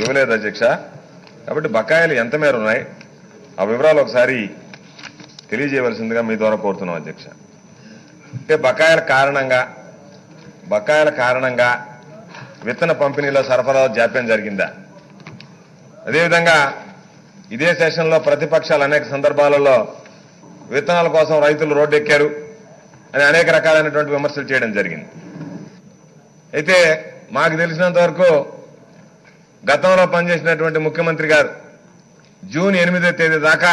ఇవ్వలేదు అధ్యక్ష కాబట్టి బకాయిలు ఎంత మేర ఉన్నాయి? ఆ వివరాలు ఒకసారి తెలియజేయవలసిందిగా మీ ద్వారా కోరుతున్నాం అధ్యక్ష. అంటే బకాయిల కారణంగా బకాయిల కారణంగా విత్తన పంపిణీలో సరఫరా జాప్యం జరిగిందా? అదేవిధంగా ఇదే సెషన్లో ప్రతిపక్షాలు అనేక సందర్భాలలో విత్తనాల కోసం రైతులు రోడ్డెక్కారు అని అనేక రకాలైనటువంటి విమర్శలు చేయడం జరిగింది. అయితే మాకు తెలిసినంత వరకు గతంలో పనిచేసినటువంటి ముఖ్యమంత్రి గారు జూన్ ఎనిమిదో తేదీ దాకా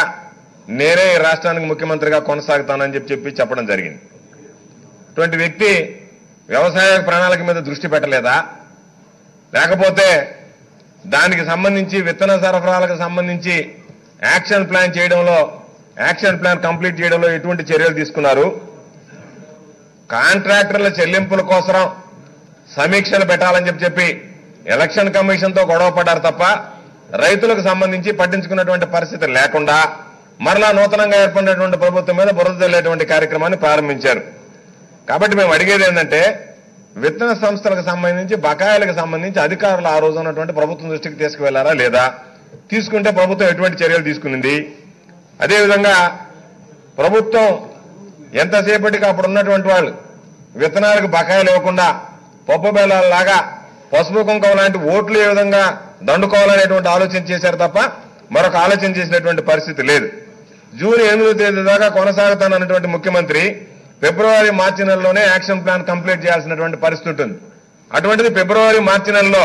నేరే రాష్ట్రానికి ముఖ్యమంత్రిగా కొనసాగుతానని చెప్పి చెప్పి చెప్పడం జరిగింది. అటువంటి వ్యక్తి వ్యవసాయ ప్రణాళిక మీద దృష్టి పెట్టలేదా? లేకపోతే దానికి సంబంధించి విత్తన సరఫరాలకు సంబంధించి యాక్షన్ ప్లాన్ చేయడంలో యాక్షన్ ప్లాన్ కంప్లీట్ చేయడంలో ఎటువంటి చర్యలు తీసుకున్నారు? కాంట్రాక్టర్ల చెల్లింపుల కోసం సమీక్షలు పెట్టాలని చెప్పి చెప్పి ఎలక్షన్ కమిషన్తో గొడవ పడ్డారు తప్ప రైతులకు సంబంధించి పట్టించుకున్నటువంటి పరిస్థితి లేకుండా మరలా నూతనంగా ఏర్పడినటువంటి ప్రభుత్వం మీద బురద తెలియటువంటి కార్యక్రమాన్ని ప్రారంభించారు. కాబట్టి మేము అడిగేది ఏంటంటే విత్తన సంస్థలకు సంబంధించి బకాయిలకు సంబంధించి అధికారులు ఆ రోజు ఉన్నటువంటి ప్రభుత్వం దృష్టికి తీసుకువెళ్ళారా లేదా? తీసుకుంటే ప్రభుత్వం ఎటువంటి చర్యలు తీసుకునింది? అదేవిధంగా ప్రభుత్వం ఎంతసేపటికి అప్పుడు ఉన్నటువంటి వాళ్ళు విత్తనాలకు బకాయిలు ఇవ్వకుండా పప్పు బెల్లాలాగా పసుపు కుంకుమ లాంటి ఓట్లు ఏ విధంగా దండుకోవాలనేటువంటి ఆలోచన చేశారు తప్ప మరొక ఆలోచన చేసినటువంటి పరిస్థితి లేదు. జూన్ ఎనిమిదో తేదీ దాకా కొనసాగుతానన్నటువంటి ముఖ్యమంత్రి ఫిబ్రవరి మార్చి నెలలోనే యాక్షన్ ప్లాన్ కంప్లీట్ చేయాల్సినటువంటి పరిస్థితి ఉంటుంది. అటువంటిది ఫిబ్రవరి మార్చి నెలలో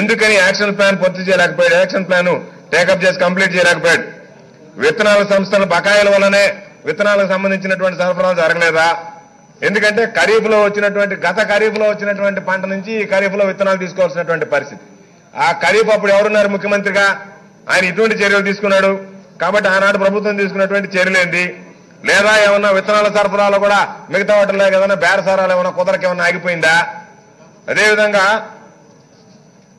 ఎందుకని యాక్షన్ ప్లాన్ పూర్తి చేయలేకపోయాడు? యాక్షన్ ప్లాన్ టేకప్ చేసి కంప్లీట్ చేయలేకపోయాడు. విత్తనాల సంస్థల బకాయిల వల్లనే విత్తనాలకు సంబంధించినటువంటి సరఫరాలు జరగలేదా? ఎందుకంటే ఖరీఫ్లో వచ్చినటువంటి గత ఖరీఫ్లో వచ్చినటువంటి పంట నుంచి ఈ ఖరీఫ్లో విత్తనాలు తీసుకోవాల్సినటువంటి పరిస్థితి. ఆ ఖరీఫ్ అప్పుడు ఎవరున్నారు ముఖ్యమంత్రిగా? ఆయన ఇటువంటి చర్యలు తీసుకున్నాడు. కాబట్టి ఆనాడు ప్రభుత్వం తీసుకున్నటువంటి చర్యలేంది లేదా ఏమన్నా విత్తనాల సరఫరాలో కూడా మిగతా వాటిలో ఏదైనా బేరసారాలు ఏమైనా కుదరకి ఏమైనా ఆగిపోయిందా? అదేవిధంగా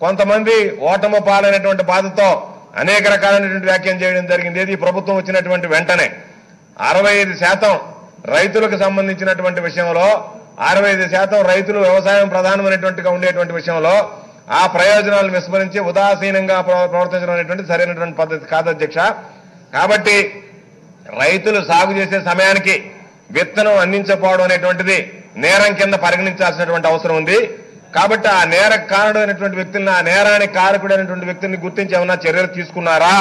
కొంతమంది ఓటమి పాలైనటువంటి బాధతో అనేక రకాలైనటువంటి వ్యాఖ్యలు చేయడం జరిగింది. ఇది ఈ ప్రభుత్వం వచ్చినటువంటి వెంటనే. అరవై ఐదు శాతం రైతులకు సంబంధించినటువంటి విషయంలో అరవై ఐదు శాతం రైతులు వ్యవసాయం ప్రధానమైనటువంటిగా ఉండేటువంటి విషయంలో ఆ ప్రయోజనాలను విస్మరించి ఉదాసీనంగా ప్రవర్తించడం అనేటువంటి సరైనటువంటి పద్ధతి కాదు అధ్యక్ష. కాబట్టి రైతులు సాగు చేసే సమయానికి విత్తనం అందించకపోవడం అనేటువంటిది నేరం కింద పరిగణించాల్సినటువంటి అవసరం ఉంది. కాబట్టి ఆ నేర కారణమైనటువంటి వ్యక్తుల్ని ఆ నేరానికి కారకుడైనటువంటి వ్యక్తుల్ని గుర్తించి ఏమన్నా చర్యలు తీసుకున్నారా?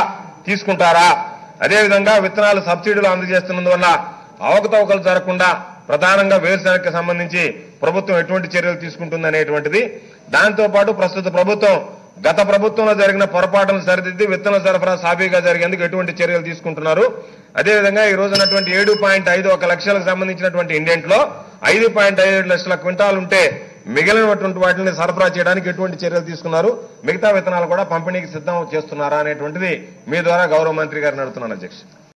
తీసుకుంటారా? అదేవిధంగా విత్తనాలు సబ్సిడీలు అందజేస్తున్నందువల్ల అవకతవకలు జరగకుండా ప్రధానంగా వేరుశనగకి సంబంధించి ప్రభుత్వం ఎటువంటి చర్యలు తీసుకుంటుంది అనేటువంటిది ప్రస్తుత ప్రభుత్వం గత ప్రభుత్వంలో జరిగిన పొరపాటును సరిదిద్ది విత్తన సరఫరా సాఫీగా జరిగేందుకు ఎటువంటి చర్యలు తీసుకుంటున్నారు. అదేవిధంగా ఈ రోజు ఉన్నటువంటి ఏడు పాయింట్ ఐదు ఒక లక్షలకు సంబంధించినటువంటి ఇండెంట్లో ఐదు పాయింట్ ఐదు లక్షల క్వింటాలు ఉంటే మిగిలినటువంటి వాటిని సరఫరా చేయడానికి ఎటువంటి చర్యలు తీసుకున్నారు? మిగతా విత్తనాలు కూడా పంపిణీకి సిద్ధం చేస్తున్నారా అనేటువంటిది మీ ద్వారా గౌరవ మంత్రి గారిని అడుగుతున్నాను అధ్యక్ష.